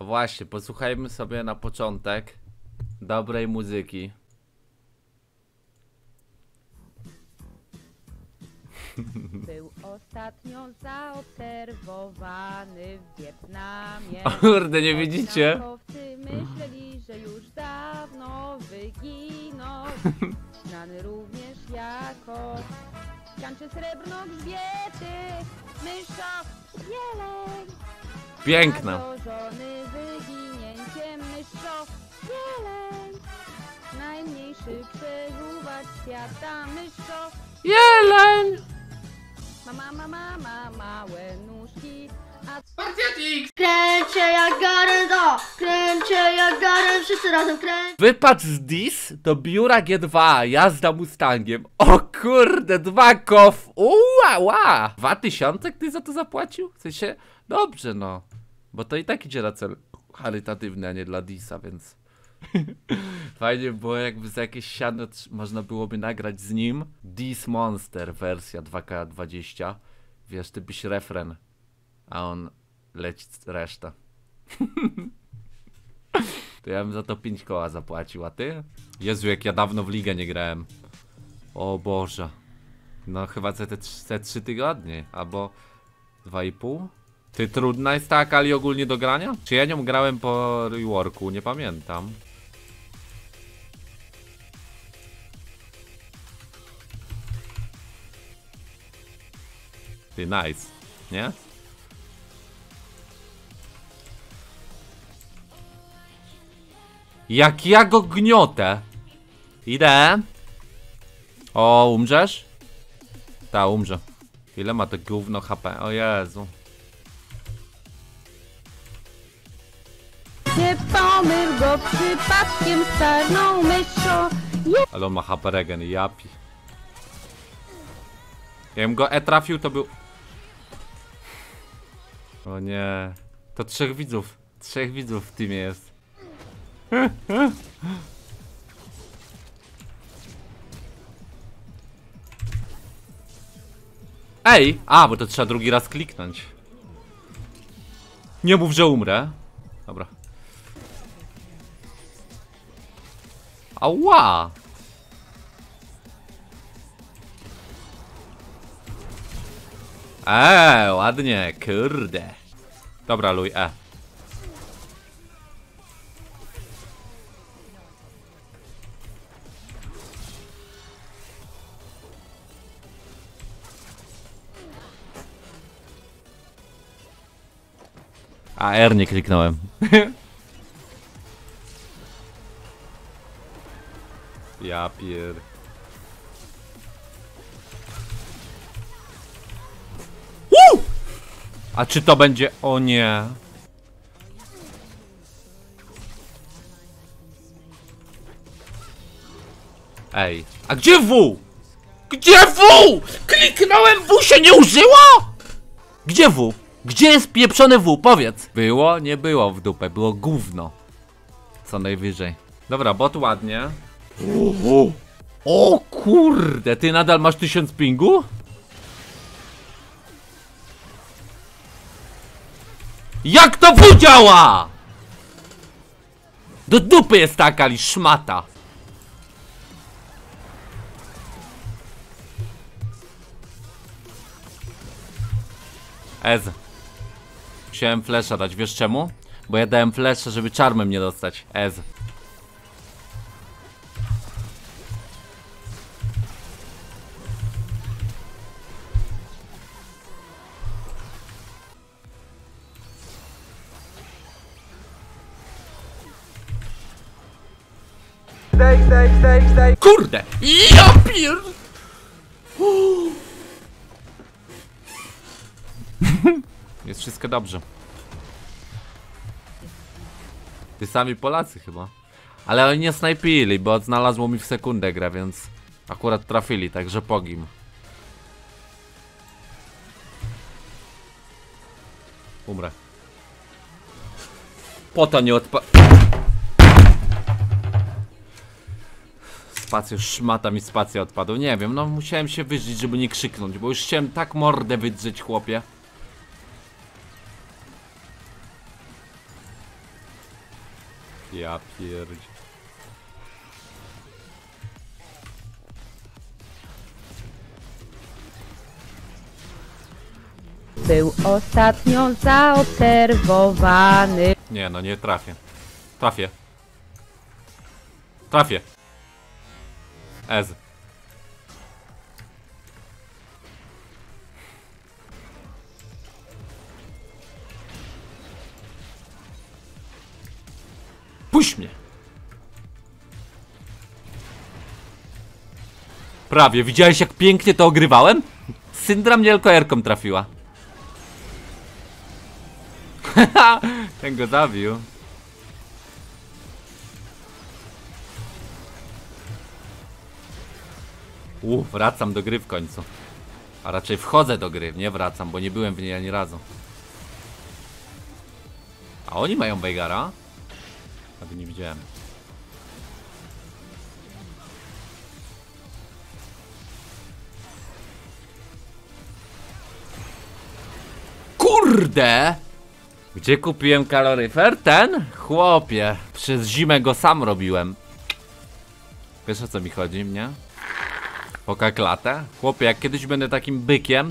A właśnie, posłuchajmy sobie na początek dobrej muzyki. Był ostatnio zaobserwowany w Wietnamie. O kurde, nie widzicie? Naukowcy myśleli, że już dawno wyginął. Znany również jako srebrno grzbiety, jeleń. Piękna. Jeleń! ma, ma, ma, ma, ma małe nóżki, a Kręcie jak garen, do! Kręcie jak garen, wszyscy razem kręć! Wypad z dis do biura G2, jazda Mustangiem. O kurde, dwa kof. Uła, ła. Dwa tysiące ktoś za to zapłacił? W sensie, dobrze no. Bo to i tak idzie na cel charytatywny, a nie dla disa, więc... Fajnie było jakby za jakieś siano można byłoby nagrać z nim Dis Monster wersja 2K20. Wiesz, ty byś refren, a on leci reszta. To ja bym za to 5 koła zapłacił, a ty? Jezu, jak ja dawno w ligę nie grałem. O Boże. No chyba ze te 3 tygodnie, albo 2,5. Ty trudna jest ta Akali ogólnie do grania? Czy ja nią grałem po reworku? Nie pamiętam. Ty nice, nie? Jak ja go gniotę. Idę. O, umrzesz? Ta, umrze. Ile ma to gówno HP? O Jezu. nie pomyl go przypadkiem z czarną myszą. Ale on ma HP regen, japi. Jakbym go E trafił, to był... O nie. To trzech widzów. Trzech widzów w teamie jest. Ej! A, bo to trzeba drugi raz kliknąć. Nie mów, że umrę. Dobra. Ała! Eee, ładnie, kurde. Dobra, luj, e. A, R nie kliknąłem. ja pier... A czy to będzie... O nie. Ej, a gdzie W? Gdzie W? Kliknąłem W się nie użyło? Gdzie W? Gdzie jest pieprzone W? Powiedz. Było? Nie było w dupę, było gówno. Co najwyżej. Dobra, bot ładnie. O, kurde, ty nadal masz tysiąc pingu? Jak to działa? Do dupy jest taka li szmata. Ez. Musiałem flesza dać, wiesz czemu? Bo ja dałem flesza, żeby czarmem nie dostać. Ez. Kurde! Ja pier... Jest wszystko dobrze. Ty sami Polacy chyba. Ale oni nie snajpili, bo znalazło mi w sekundę grę, więc akurat trafili, także pogim. Umrę. Po to nie odpa... Spację, szmata mi spacja odpadł. Nie wiem, no musiałem się wyżyć, żeby nie krzyknąć, bo już chciałem tak mordę wydrzeć, chłopie. Ja pierdź. Był ostatnio zaobserwowany. Nie, no nie trafię. Trafię. Trafię. Ez. Puść mnie. Prawie. Widziałeś jak pięknie to ogrywałem? Syndra mnie LKR-ką trafiła. Ten go zabił. U, wracam do gry w końcu. A raczej wchodzę do gry, nie wracam, bo nie byłem w niej ani razu. A oni mają Veigara? Tego nie widziałem. Kurde! Gdzie kupiłem kaloryfer? Ten? Chłopie, przez zimę go sam robiłem. Wiesz o co mi chodzi, mnie? Poka klatę? Chłopie, jak kiedyś będę takim bykiem,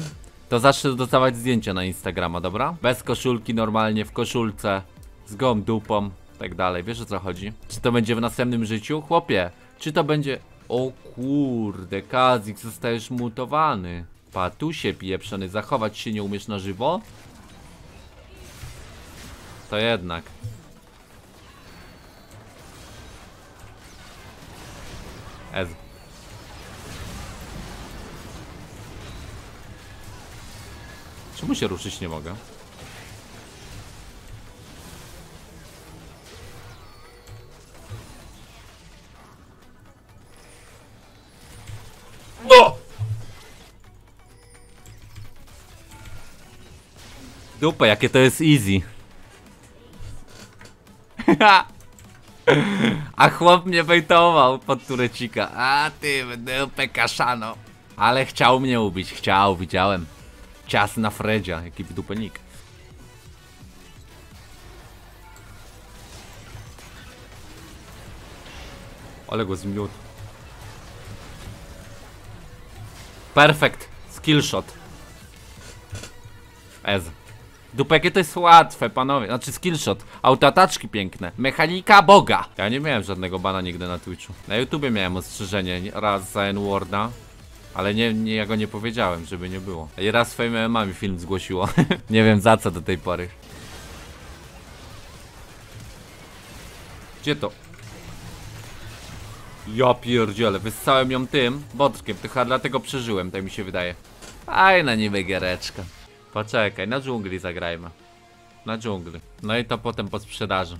to zacznę dostawać zdjęcia na Instagrama, dobra? Bez koszulki, normalnie w koszulce, z gołą dupą, tak dalej. Wiesz o co chodzi? Czy to będzie w następnym życiu? Chłopie, czy to będzie... O kurde, Kazik, zostajesz mutowany. Patusie pieprzony, zachować się nie umiesz na żywo? To jednak. Ez. Czemu się ruszyć nie mogę? No! Dupa, jakie to jest easy. A chłop mnie wejtował pod turecika. A ty dupę kaszano. Ale chciał mnie ubić, chciał, widziałem. Cias na Fredzia, jaki w dupę nick. Ale go zmiótł. Perfekt. Skillshot. Ez. Dupę, jakie to jest łatwe, panowie. Znaczy skillshot. Autoataczki piękne. Mechanika Boga. Ja nie miałem żadnego bana nigdy na Twitchu. Na YouTubie miałem ostrzeżenie nie- raz za N-Worda. Ale nie, nie, ja go nie powiedziałem, żeby nie było. I raz Fame MMA mi film zgłosiło. nie wiem za co do tej pory. Gdzie to? Ja pierdziele, wyssałem ją tym, to chyba dlatego przeżyłem, tak mi się wydaje. Fajna niby giereczka. Poczekaj, na dżungli zagrajmy. Na dżungli. No i to potem po sprzedaży.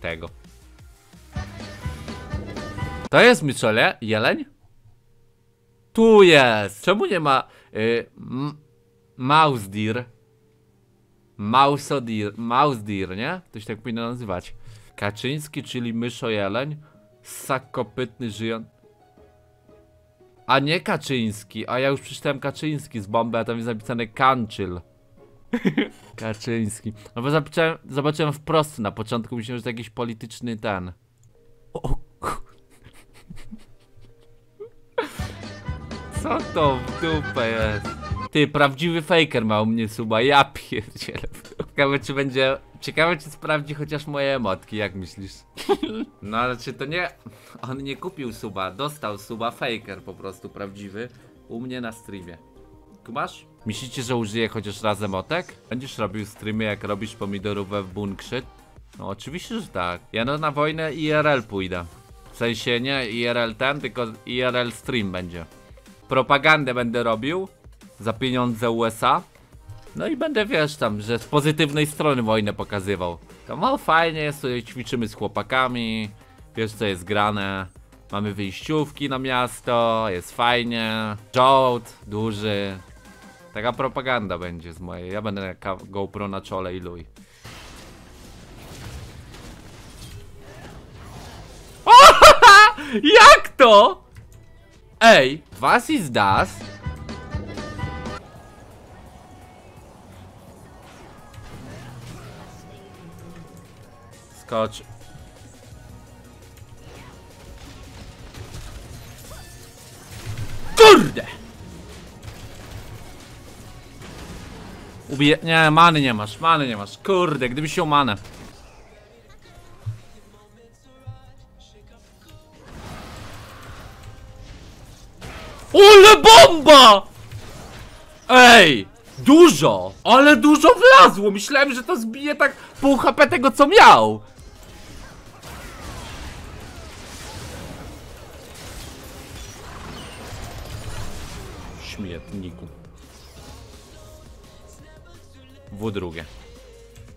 Tego. To jest Michele? Jeleń? Tu jest! Czemu nie ma... Y, mouse deer? Nie? To się tak powinno nazywać. Kaczyński, czyli myszo-jeleń. Ssakopytny żyją... A nie Kaczyński, a ja już przeczytałem Kaczyński z bomby, a tam jest napisane Kanczyl. Kaczyński. No bo zobaczyłem, zobaczyłem wprost na początku, myślałem, że to jakiś polityczny ten. Co to w dupę jest? Ty, prawdziwy faker ma u mnie suba, ja pierdzielę. Ciekawe czy będzie... Ciekawe czy sprawdzi chociaż moje emotki, jak myślisz? No ale czy to nie... On nie kupił suba, dostał suba faker po prostu prawdziwy u mnie na streamie. Kumasz? Myślicie, że użyję chociaż raz emotek? Będziesz robił streamy jak robisz pomidorówę w bunkrze? No oczywiście, że tak. Ja no na wojnę IRL pójdę. W sensie nie IRL ten, tylko IRL stream będzie. Propagandę będę robił za pieniądze USA. No i będę, wiesz tam, że z pozytywnej strony wojnę pokazywał. To no fajnie jest, tutaj ćwiczymy z chłopakami, wiesz co jest grane. Mamy wyjściówki na miasto, jest fajnie. Jolt, duży. Taka propaganda będzie z mojej. Ja będę GoPro na czole i luj. Jak to? Ej, was is das? Skocz. Kurde! Ubije... Nie, many nie masz, many nie masz. Kurde, gdybyś się manę. Ole bomba! Ej! Dużo! Ale dużo wlazło! Myślałem, że to zbije tak pół HP tego, co miał! Śmietniku. W drugie.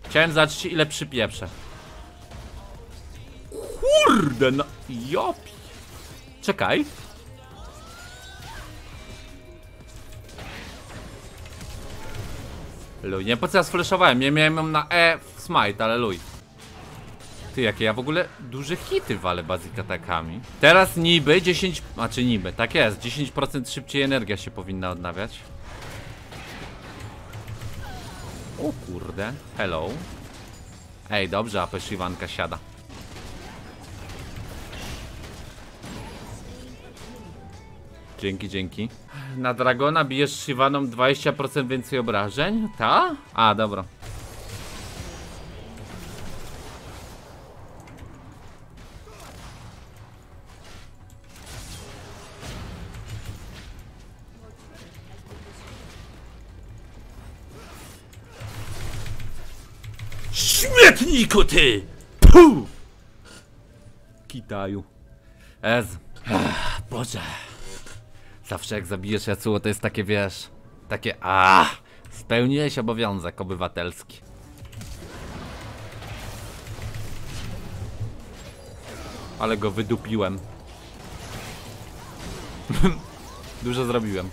Chciałem zobaczyć, ile przypieprzę. Kurde, no... Jopi. Czekaj. Luj, nie po co ja sfleszowałem, nie miałem ją na E w smite, ale luj. Ty, jakie ja w ogóle duże hity walę basic atakami. Teraz niby 10, znaczy niby, tak jest, 10% szybciej energia się powinna odnawiać. O kurde, hello. Ej, dobrze, AP Shivanka siada. Dzięki, dzięki. Na Dragona bijesz Shivaną 20% więcej obrażeń? Ta? A, dobra. Śmietniku ty! Puh! Kitaju. Ez. Ach, Boże. Zawsze jak zabijesz Yasuo to jest takie, wiesz, takie a Spełniłeś obowiązek obywatelski. Ale go wydupiłem. Dużo zrobiłem.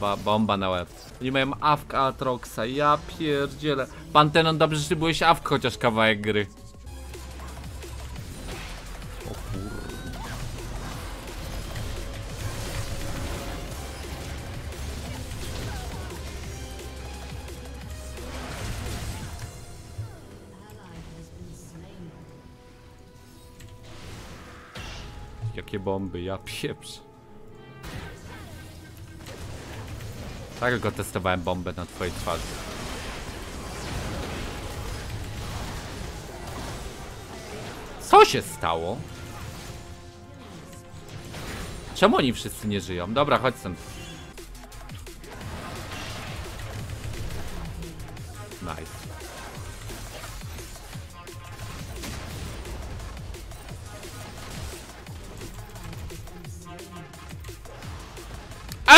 Ba bomba na łeb. Nie miałem awka Atroxa, ja pierdzielę. Pantenon, dobrze, że byłeś awk chociaż kawałek gry. Bomby, ja pieprz. Tak go testowałem bombę na twojej twarzy. Co się stało? Czemu oni wszyscy nie żyją? Dobra, chodź stąd.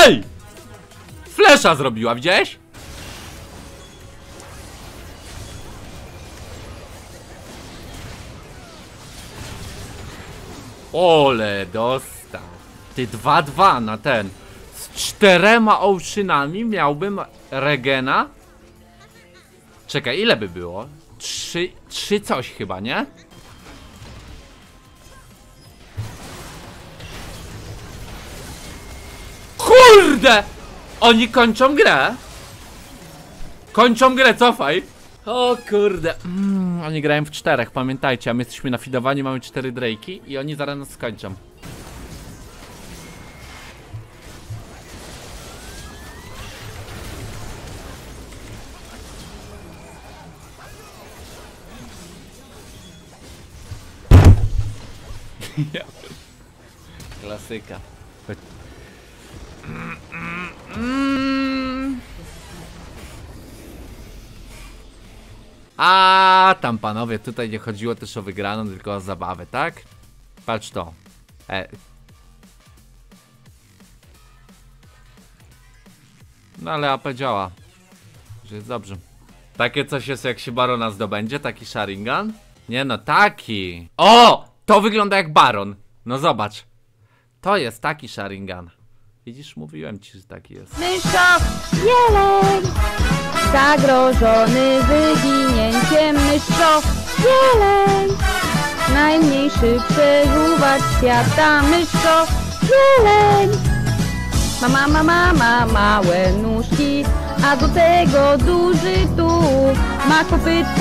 Ej! Flesza zrobiła, widziałeś? Ole, dostał. Ty 2-2 na ten. Z czterema oceanami miałbym regena. Czekaj, ile by było? Trzy, trzy coś chyba, nie? Kurde! Oni kończą grę. Kończą grę, cofaj. O kurde. Mm, oni grają w czterech, pamiętajcie, a my jesteśmy na fidowaniu, mamy cztery Drake'i i oni zaraz nas skończą. Klasyka. A tam panowie, tutaj nie chodziło też o wygraną, tylko o zabawę, tak? Patrz to. E. No ale AP działa. Że jest dobrze. Takie coś jest jak się barona zdobędzie, taki Sharingan? Nie no, taki. O! To wygląda jak baron. No zobacz. To jest taki Sharingan. Widzisz, mówiłem ci, że taki jest. Myszo, jeleń, zagrożony wyginięciem. Myszo, jeleń, najmniejszy przeżuwacz świata. Myszo, jeleń, ma, ma, ma, ma, ma małe nóżki, a do tego duży tułów, ma kopytka.